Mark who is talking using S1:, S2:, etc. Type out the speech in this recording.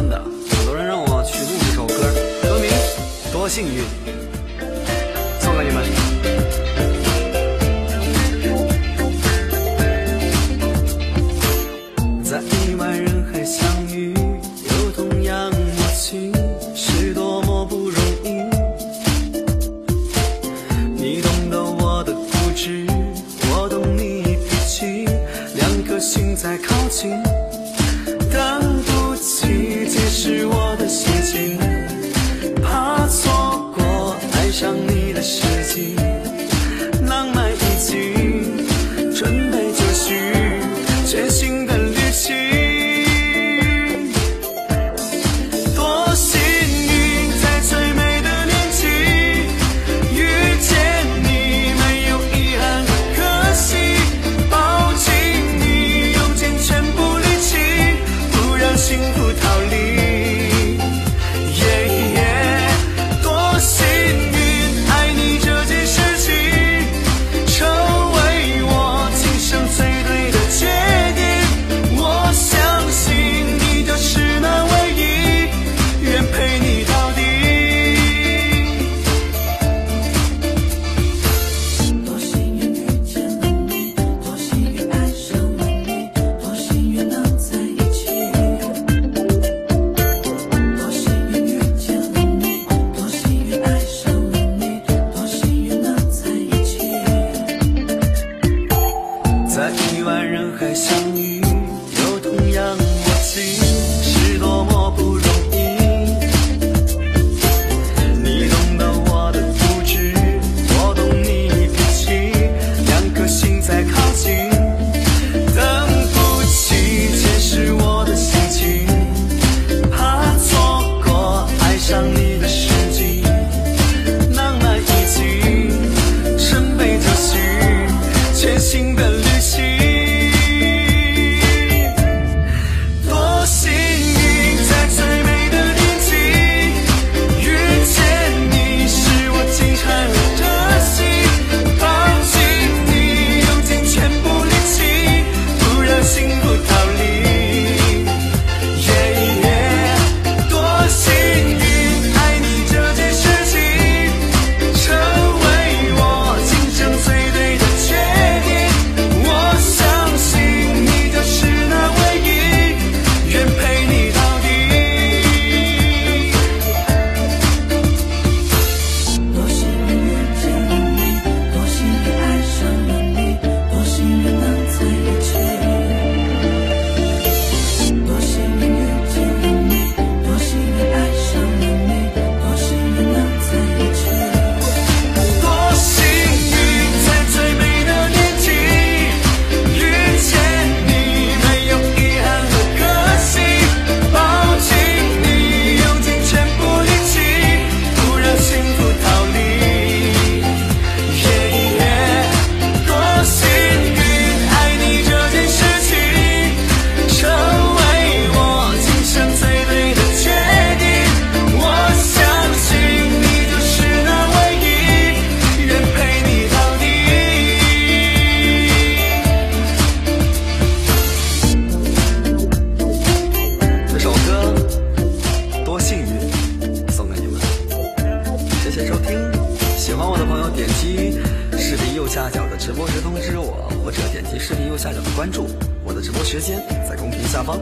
S1: 真的。很多人让我去录一首歌歌名多幸运送给你们。在亿万人海相遇有同样默契是多么不容易。你懂得我的固执我懂你脾气两颗心在靠近。准备就绪，全心。点击视频右下角的直播时通知我或者点击视频右下角的关注我的直播时间在公屏下方。